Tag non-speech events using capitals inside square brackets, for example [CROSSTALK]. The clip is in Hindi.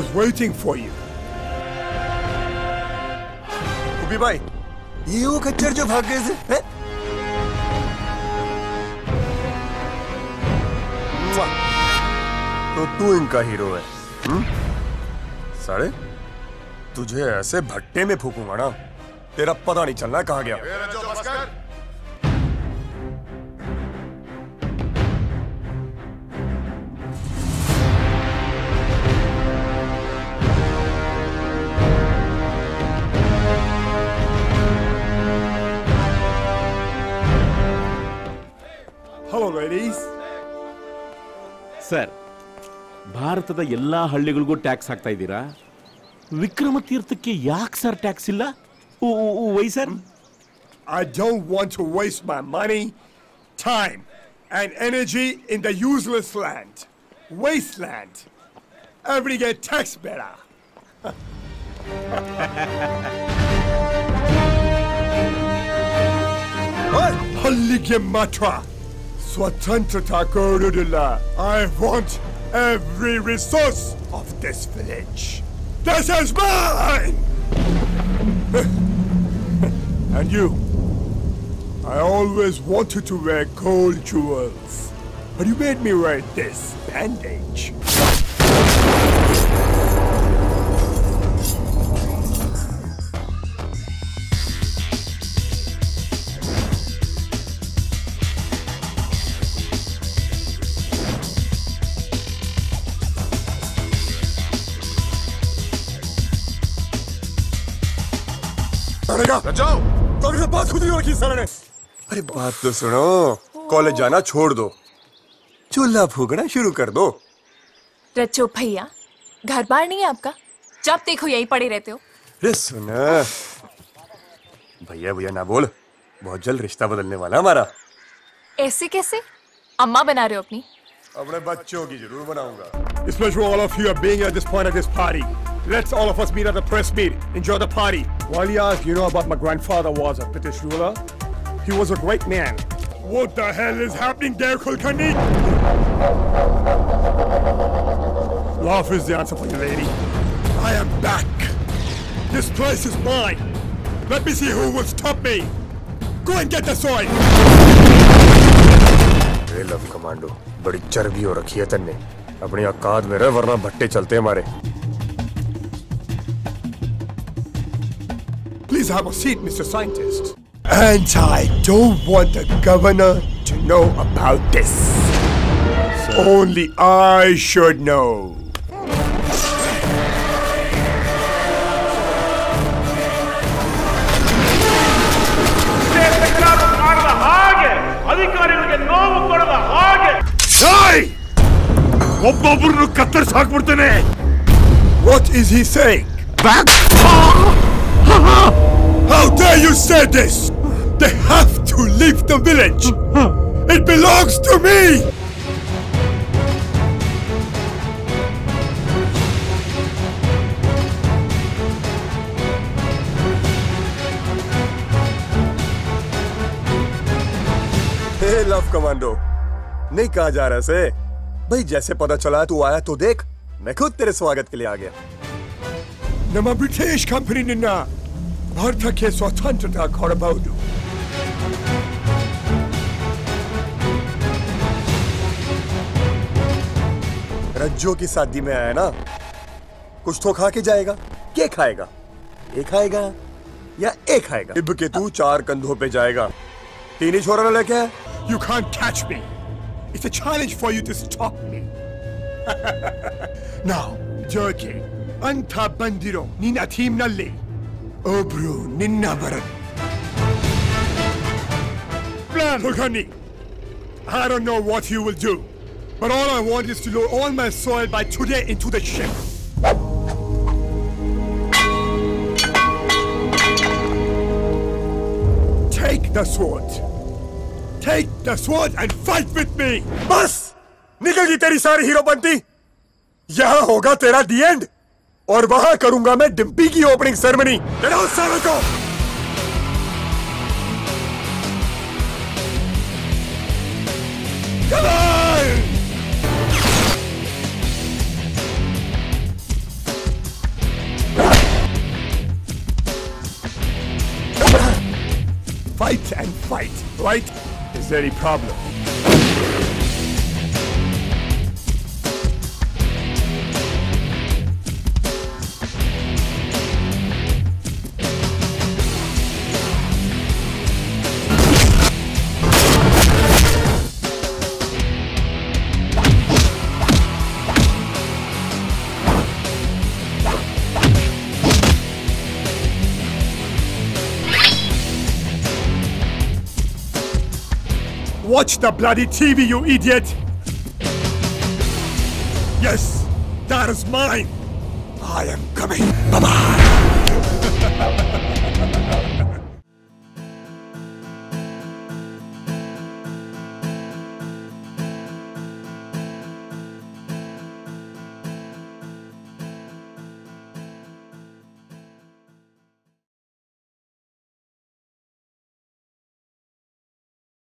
Was waiting for you. उबी भाई ये वो खच्चर जो भाग गए थे तो तू इनका हीरो है हुँ? साढ़े तुझे ऐसे भट्टे में फूकूँगा ना तेरा पता नहीं चलना कहाँ गया ಲೇಡೀಸ್ ಸರ್ ಭಾರತದ ಎಲ್ಲಾ ಹಳ್ಳಿಗಳಿಗೂ ಟ್ಯಾಕ್ಸ್ ಹಾಕ್ತಾ ಇದ್ದೀರಾ? ವಿಕ್ರಮ ತೀರ್ಥಕ್ಕೆ ಯಾಕೆ ಸರ್ ಟ್ಯಾಕ್ಸ್ ಇಲ್ಲ? Why sir I ಜೌ want to waste my money time and energy in the useless land waste land ಎವ್ರಿಗೆ tax ಬೇಡ ಹಳ್ಳಿಗೆ ಮಾತ್ರ Swatantrata Gorudula. I want every resource of this village. This is mine! [LAUGHS] and you. I always wanted to wear gold jewels. But you made me wear this bandage. तो बात खुद ही रखी सर ने। अरे बात तो सुनो कॉलेज जाना छोड़ दो। चूल्हा फूकना शुरू कर दो। रचो भैया घर बार नहीं है आपका? जब देखो यही पड़े रहते हो। अरे सुना। भैया भैया ना बोल। बहुत जल्द रिश्ता बदलने वाला हमारा। ऐसे कैसे? अम्मा बना रहे हो अपनी। अपने बच्चों की ज़रूर बनाऊँगा। Especially all of you are being at this point of this party. Let's all of us meet at the press meet. Enjoy the party. While you ask, you know about my grandfather was a British ruler? He was a great man. What the hell is happening there, Kulkarni? Laugh is the answer for you, lady. I am back. This place is mine. Let me see who will stop me. Go and get the sword. रे लव कमांडो बड़ी चर्बी हो रखी है तन्ने अपनी औकात में रह वरना भट्टे चलते हमारे Please have a seat, Mr. Scientist. And I don't want the governor to know about this. Only I should know. ದೇಶಕ್ಕಾಗಿ ಮಾಡದ ಹಾಗೆ ಅಧಿಕಾರಿಗಳಿಗೆ ನೋವು ಕೊಡದ ಹಾಗೆ ಒಬ್ಬೊಬ್ಬರನ್ನು ಕತ್ತರಿಸಿ ಹಾಕ್ಬಿಡ್ತೇನೆ What is he saying? Back! How dare you say this? They have to leave the village! It belongs to me! Hey, Love Commando! नहीं कहा जा रहा से भाई जैसे पता चला तू आया तो देख मैं खुद तेरे स्वागत के लिए आ गया नमः ब्रिटिश कंपनी निन्ना भारत के स्वतंत्रता गौरबौदू रज्जो की शादी में आया ना? कुछ तो खा के जाएगा के खाएगा? एक खाएगा या एक खाएगा? इब के तू चार कंधों पे जाएगा। तीन ही छोरा लेके you can catch me it's a challenge for you to stop me now Jarke अंथा बंदिरो नीना थीम नल्ली Obru ninna baran. Plan, Hulkani. I don't know what you will do, but all I want is to load all my soil by today into the ship. Take the sword. Take the sword and fight with me! बस निकल गई तेरी सारी हीरो बनती यहां होगा तेरा दी एंड और वहाँ करूँगा मैं डिम्पी की ओपनिंग सेरेमनी को Fight and fight, right? Is there any problem? Watch the bloody TV, you idiot! Yes, that is mine! I am coming! Bye-bye! [LAUGHS]